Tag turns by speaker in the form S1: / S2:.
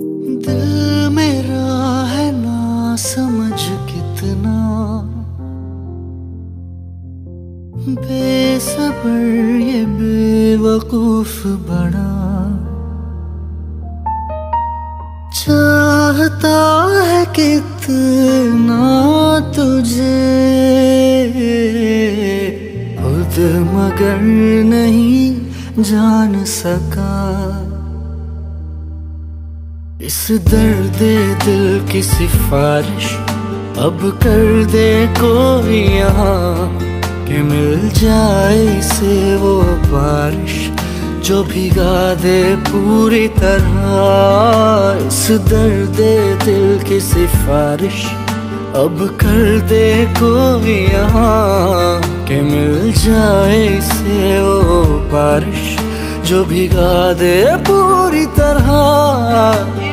S1: दिल मेरा है ना समझ कितना। बेसबर ये बेवकूफ़ बड़ा चाहता है कितना तुझे। खुद मगर नहीं जान सका। इस दर्द दिल की सिफारिश, अब कर दे कोई यहाँ, कि मिल जाए से वो बारिश, जो भिगा दे पूरी तरह। इस दर्द दिल की सिफारिश, अब कर दे कोई यहाँ, कि मिल जाए से वो बारिश, जो भिगा दे पूरी तरह।